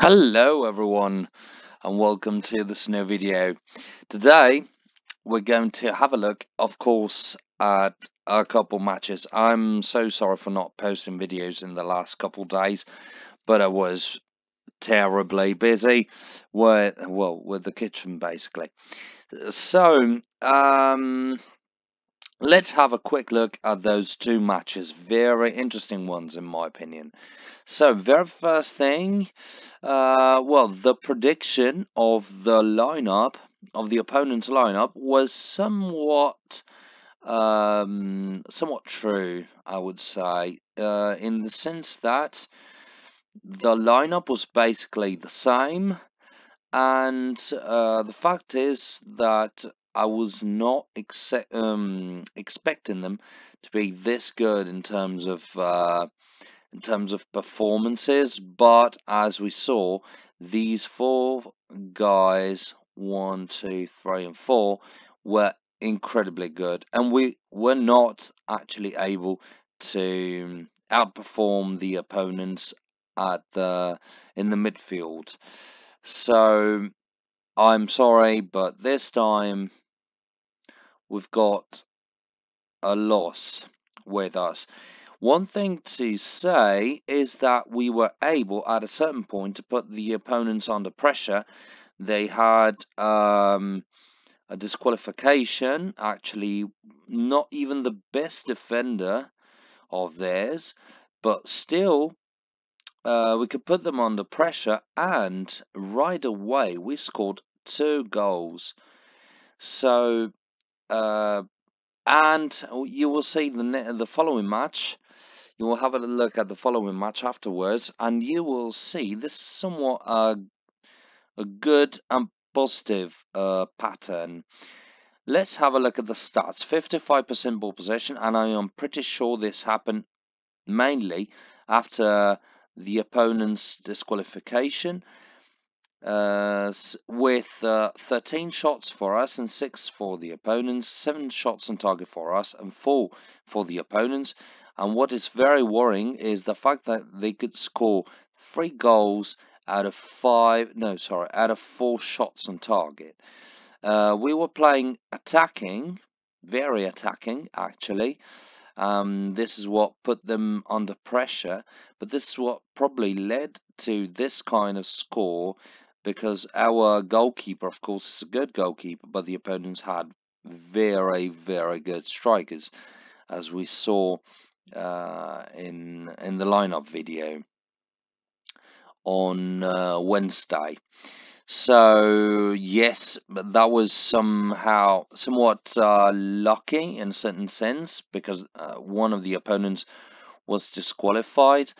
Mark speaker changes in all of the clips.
Speaker 1: Hello everyone and welcome to this new video. Today we're going to have a look of course at a couple matches. I'm so sorry for not posting videos in the last couple days but I was terribly busy with well with the kitchen basically. So um let's have a quick look at those two matches. Very interesting ones in my opinion. So, very first thing, uh, well, the prediction of the lineup, of the opponent's lineup, was somewhat, um, somewhat true, I would say, uh, in the sense that the lineup was basically the same, and uh, the fact is that I was not um, expecting them to be this good in terms of uh, in terms of performances, but as we saw, these four guys, one, two, three, and four, were incredibly good, and we were not actually able to outperform the opponents at the in the midfield. So I'm sorry, but this time we've got a loss with us. One thing to say is that we were able at a certain point to put the opponents under pressure. They had um, a disqualification, actually, not even the best defender of theirs, but still uh, we could put them under pressure and right away we scored two goals. So, uh, and you will see the the following match you will have a look at the following match afterwards and you will see this is somewhat uh, a good and positive uh, pattern. Let's have a look at the stats. 55% ball possession and I am pretty sure this happened mainly after the opponent's disqualification uh, with uh, 13 shots for us and 6 for the opponents, 7 shots on target for us and 4 for the opponents. And what is very worrying is the fact that they could score three goals out of five, no, sorry, out of four shots on target. Uh, we were playing attacking, very attacking, actually. Um, this is what put them under pressure, but this is what probably led to this kind of score because our goalkeeper, of course, is a good goalkeeper, but the opponents had very, very good strikers, as we saw uh, in in the lineup video on uh, Wednesday. So yes, but that was somehow somewhat uh, lucky in a certain sense because uh, one of the opponents was disqualified,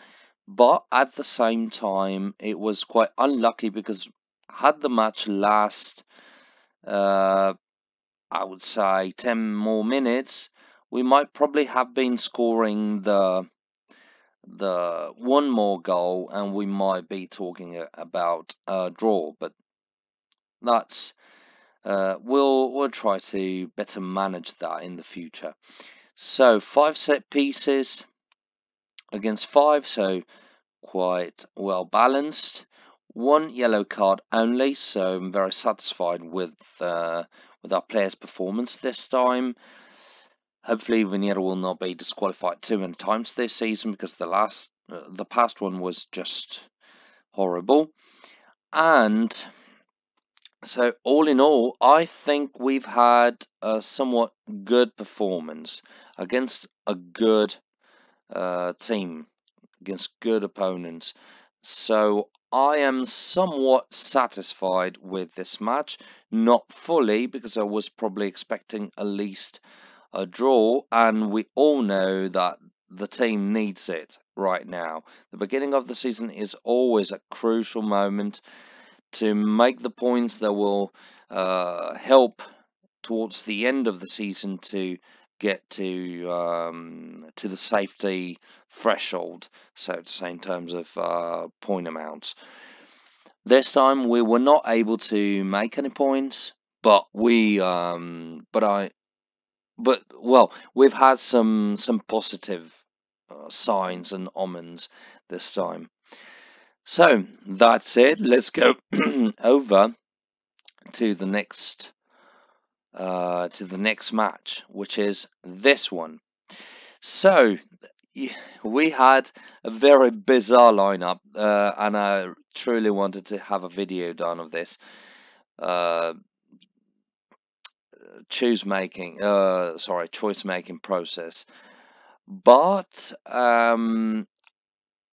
Speaker 1: but at the same time it was quite unlucky because had the match last, uh, I would say ten more minutes, we might probably have been scoring the the one more goal and we might be talking about a draw. But that's uh, we'll we'll try to better manage that in the future. So five set pieces against five. So quite well balanced. One yellow card only so I'm very satisfied with uh, with our players performance this time. Hopefully, Viniera will not be disqualified too many times this season because the last, uh, the past one was just horrible. And so, all in all, I think we've had a somewhat good performance against a good uh, team, against good opponents. So, I am somewhat satisfied with this match. Not fully, because I was probably expecting at least a draw, and we all know that the team needs it right now. The beginning of the season is always a crucial moment to make the points that will uh, help towards the end of the season to get to um, to the safety threshold, so to say, in terms of uh, point amounts. This time we were not able to make any points, but we um, but I but well, we've had some some positive uh, signs and omens this time. So that's it. Let's go over to the next uh, to the next match, which is this one. So we had a very bizarre lineup, uh, and I truly wanted to have a video done of this. Uh, choose making, uh, sorry, choice making process. But um,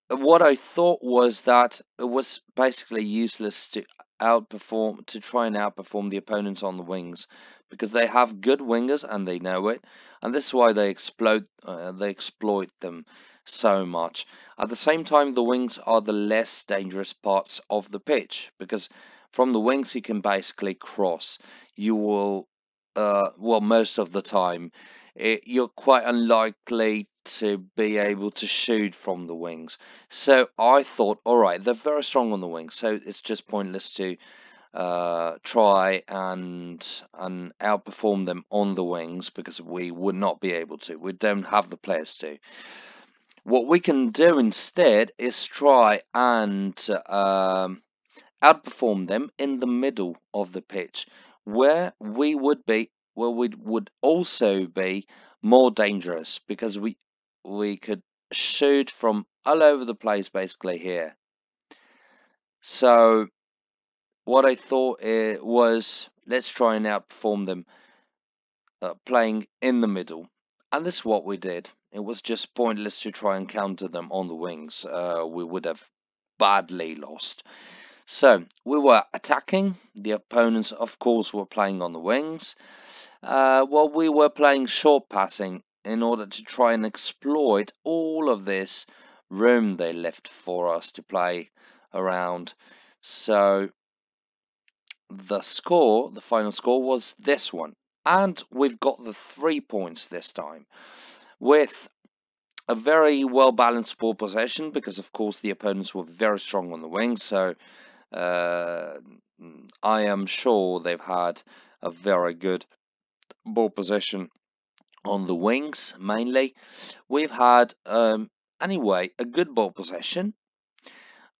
Speaker 1: what I thought was that it was basically useless to outperform to try and outperform the opponents on the wings because they have good wingers and they know it and this is why they explode uh, they exploit them so much at the same time the wings are the less dangerous parts of the pitch because from the wings you can basically cross you will uh, well most of the time it, you're quite unlikely to be able to shoot from the wings. So I thought, all right, they're very strong on the wings, so it's just pointless to uh, try and and outperform them on the wings because we would not be able to. We don't have the players to. What we can do instead is try and um, outperform them in the middle of the pitch, where we would be, where we would also be more dangerous because we we could shoot from all over the place basically here. So what I thought it was let's try and outperform them uh, playing in the middle. And this is what we did. It was just pointless to try and counter them on the wings. Uh, we would have badly lost. So we were attacking. The opponents, of course, were playing on the wings. Uh, well, we were playing short passing in order to try and exploit all of this room they left for us to play around. So the score, the final score was this one. And we've got the three points this time with a very well balanced ball possession because of course the opponents were very strong on the wings so uh, I am sure they've had a very good ball possession on the wings mainly. We've had, um, anyway, a good ball possession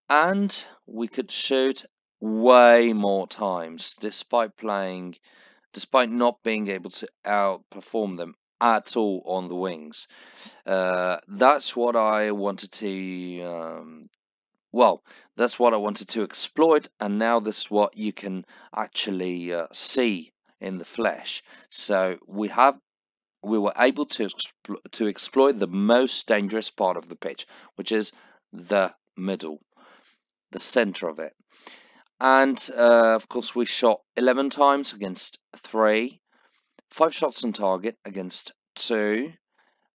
Speaker 1: and we could shoot way more times despite playing, despite not being able to outperform them at all on the wings. Uh, that's what I wanted to, um, well, that's what I wanted to exploit, and now this is what you can actually uh, see in the flesh. So we have we were able to to exploit the most dangerous part of the pitch, which is the middle, the center of it. And uh, of course, we shot 11 times against three, five shots on target against two,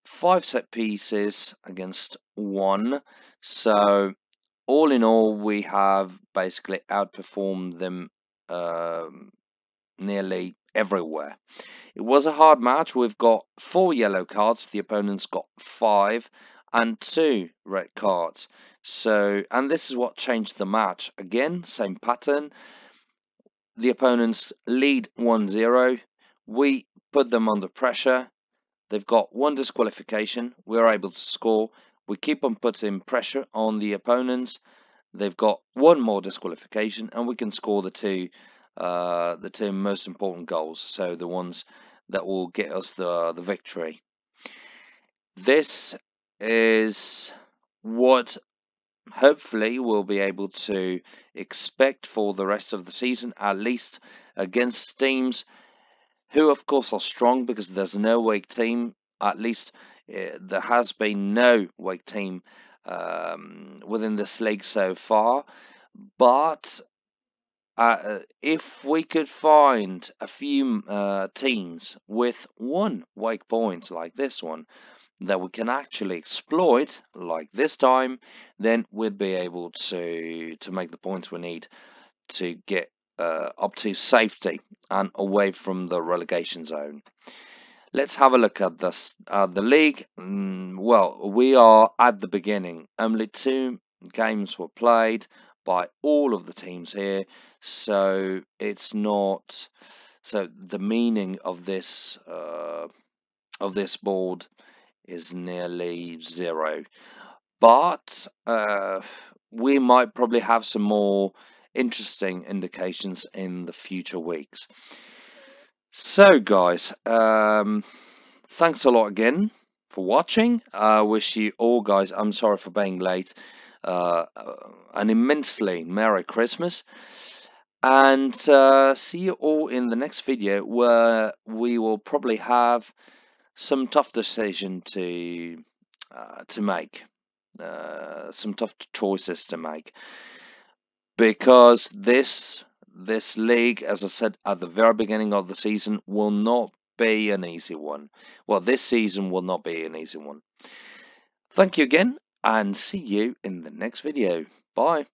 Speaker 1: five set pieces against one. So all in all, we have basically outperformed them um, nearly everywhere. It was a hard match. We've got four yellow cards. The opponent's got five and two red cards. So, and this is what changed the match. Again, same pattern. The opponents lead 1-0. We put them under pressure. They've got one disqualification. We're able to score. We keep on putting pressure on the opponents. They've got one more disqualification, and we can score the two uh, the two most important goals. So the ones that will get us the, the victory. This is what hopefully we'll be able to expect for the rest of the season, at least against teams who, of course, are strong because there's no weak team. At least uh, there has been no weak team um, within this league so far. But uh, if we could find a few uh, teams with one weak point like this one that we can actually exploit like this time then we'd be able to to make the points we need to get uh, up to safety and away from the relegation zone. Let's have a look at this uh, the league. Mm, well we are at the beginning. Only two games were played by all of the teams here so it's not so the meaning of this uh, of this board is nearly zero but uh, we might probably have some more interesting indications in the future weeks. So, guys, um, thanks a lot again for watching. I wish you all, guys, I'm sorry for being late, uh, an immensely Merry Christmas. And uh, see you all in the next video where we will probably have some tough decision to uh, to make, uh, some tough choices to make because this this league, as I said at the very beginning of the season, will not be an easy one. Well, this season will not be an easy one. Thank you again, and see you in the next video. Bye.